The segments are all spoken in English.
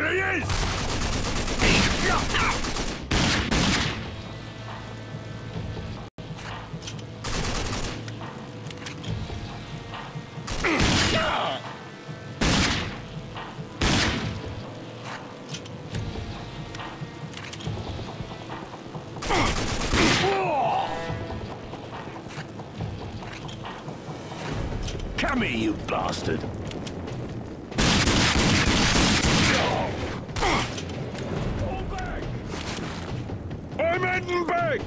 There he is! Come here, you bastard! I'm heading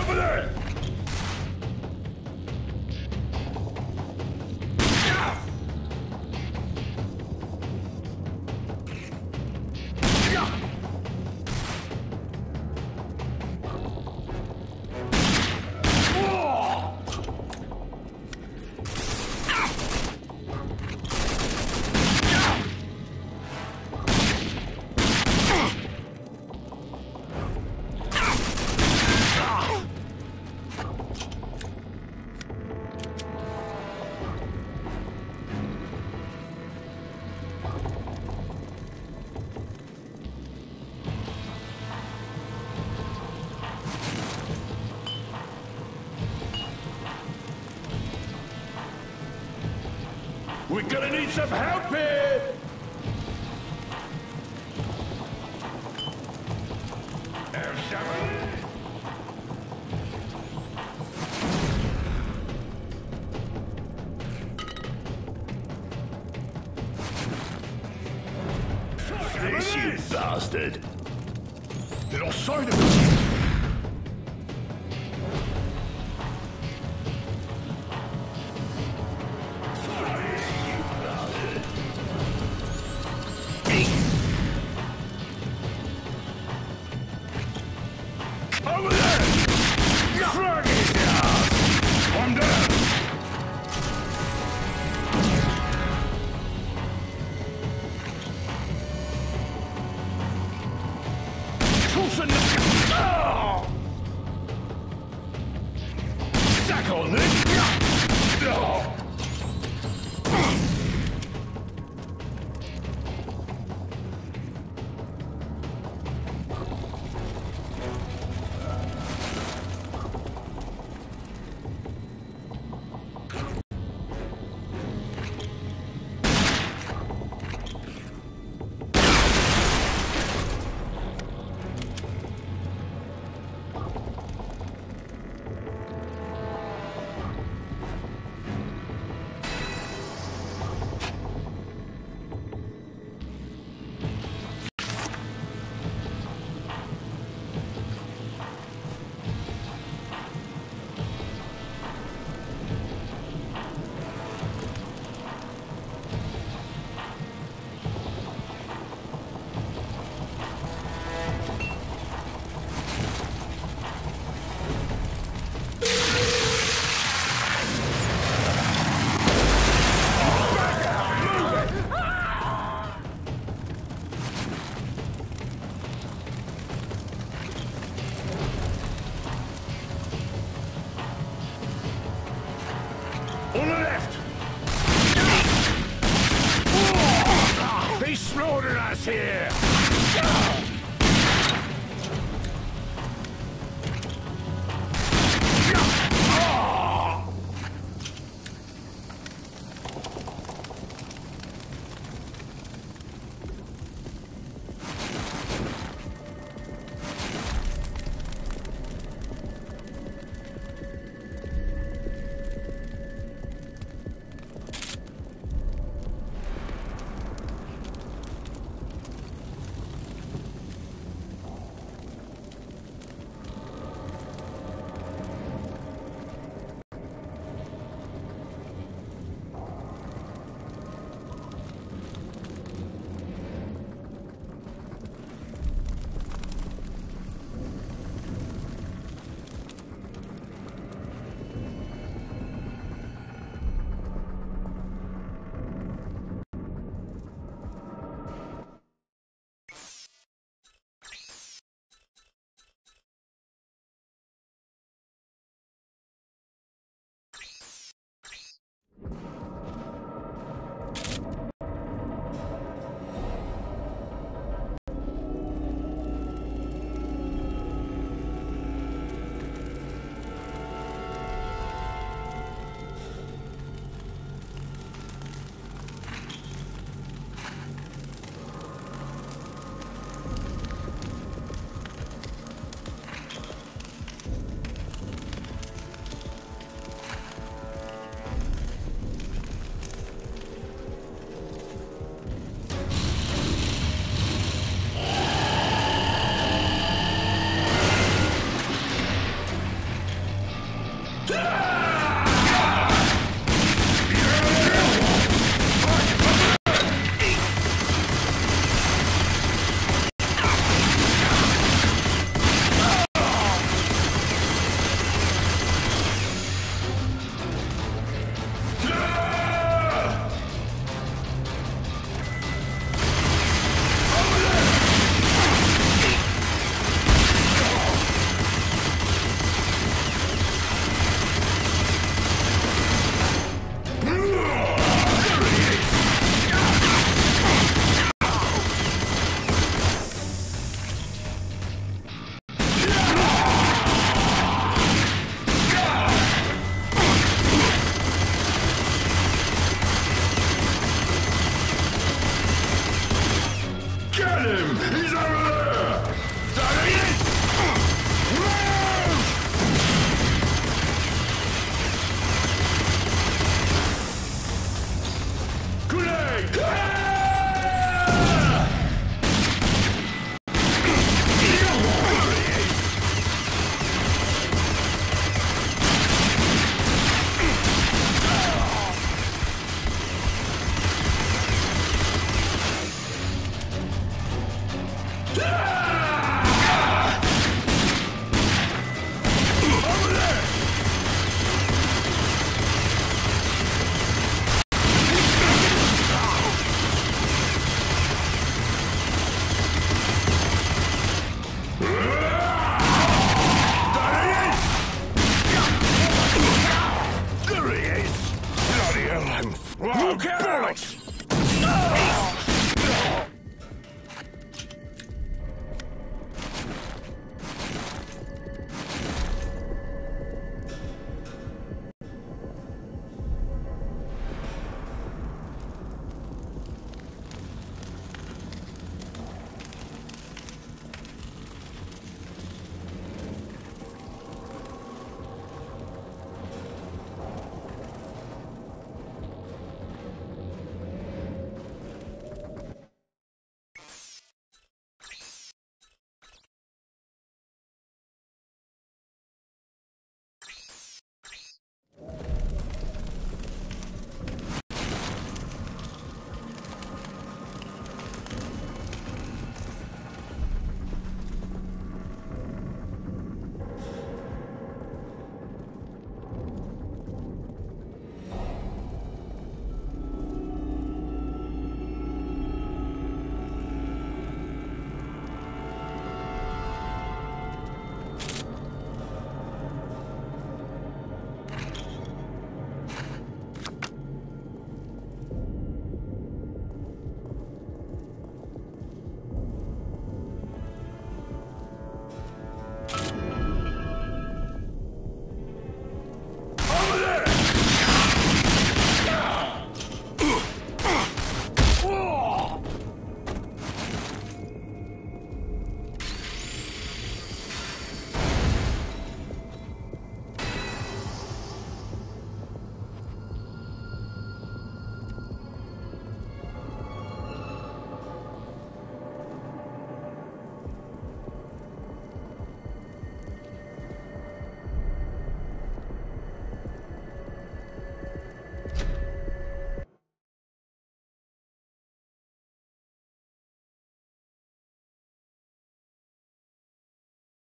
危ない We're gonna need some help here! There's someone. This, you bastard! They're outside of us! Tusen! Here!